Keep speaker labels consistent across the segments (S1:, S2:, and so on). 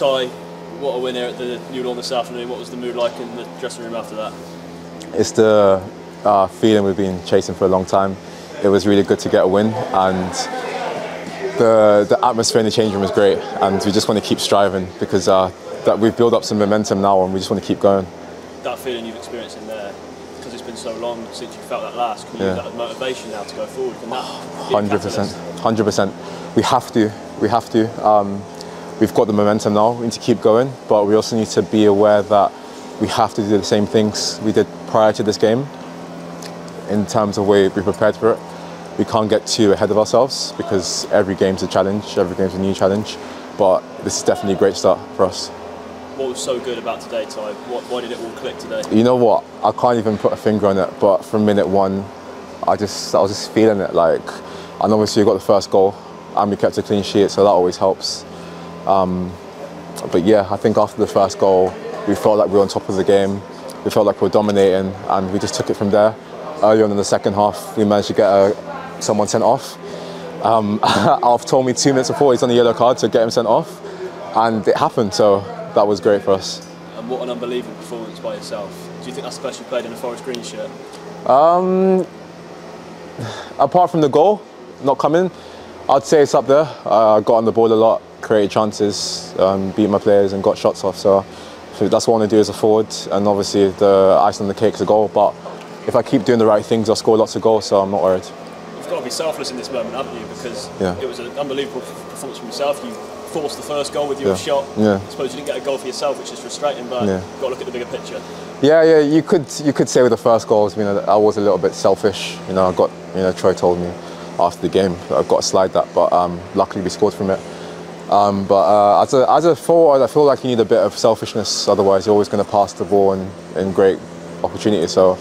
S1: Ty, what a win here at the New Lawn this afternoon. What was the mood like in the dressing room after that?
S2: It's the uh, feeling we've been chasing for a long time. It was really good to get a win, and the the atmosphere in the change room was great. And we just want to keep striving because uh, that we've built up some momentum now, and we just want to keep going.
S1: That feeling you've experienced in there, because it's been so long since you felt that last. Can you
S2: Yeah.
S1: use that as motivation now to go forward? Can that
S2: Hundred percent, hundred percent. We have to. We have to. Um, we've got the momentum now. We need to keep going, but we also need to be aware that we have to do the same things we did prior to this game. In terms of way we prepared for it, we can't get too ahead of ourselves because every game's a challenge. Every game's a new challenge. But this is definitely a great start for us.
S1: What was so good about today, Ty? What, why did it all click today?
S2: You know what? I can't even put a finger on it, but from minute one, I just I was just feeling it. Like, and obviously we got the first goal, and we kept a clean sheet, so that always helps. Um, but yeah, I think after the first goal, we felt like we were on top of the game. We felt like we were dominating, and we just took it from there. Early on in the second half, we managed to get uh someone sent off. Um, Alf told me two minutes before he's on the yellow card to get him sent off, and it happened. So that was great for us.
S1: And what an unbelievable performance by yourself. Do you think that's the best you played in a Forest Green shirt?
S2: apart from the goal not coming, I'd say it's up there. Uh, I got on the ball a lot, created chances, um, beat my players, and got shots off. So, that's what I want to do as a forward. And obviously, the icing on the cake is a goal. But if I keep doing the right things, I'll score lots of goals. So I'm not worried.
S1: You've got to be selfless in this moment, haven't you? Because
S2: Yeah.
S1: it was an unbelievable performance from yourself. You forced the first goal with your
S2: Yeah.
S1: shot.
S2: Yeah.
S1: I suppose you didn't get a goal for yourself, which is frustrating, but
S2: Yeah.
S1: you've got to look at the bigger picture.
S2: Yeah, yeah, you could you could say with the first goal, you know, I was a little bit selfish. You know, I got you know Troy told me after the game I've got to slide that, but um, luckily we scored from it. Um, but uh, as a as a forward, I feel like you need a bit of selfishness. Otherwise, you're always going to pass the ball in, in great opportunities. So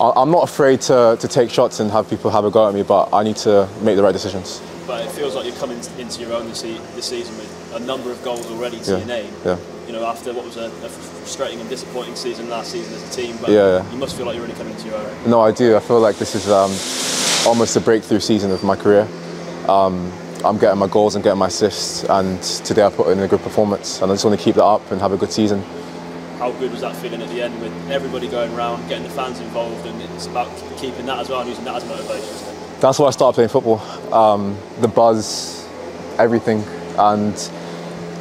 S2: I- I'm not afraid to, to take shots and have people have a go at me, but I need to make the right decisions.
S1: But it feels like you're coming into your own this, this season with a number of goals already to
S2: Yeah.
S1: your name.
S2: Yeah.
S1: You know, after what was a, a frustrating and disappointing season last season as a team, but
S2: Yeah, yeah.
S1: you must feel like you're really coming into your own.
S2: No, I do. I feel like this is um, almost a breakthrough season of my career. Um, I'm getting my goals and getting my assists, and today I put in a good performance, and I just want to keep that up and have a good season.
S1: How good was that feeling at the end with everybody going round, getting the fans involved, and it's about keeping that as well and using that as motivation.
S2: That's why I started playing football. Um, the buzz, everything, and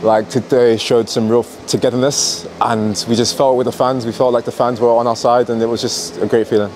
S2: like today showed some real togetherness, and we just felt with the fans. We felt like the fans were on our side, and it was just a great feeling.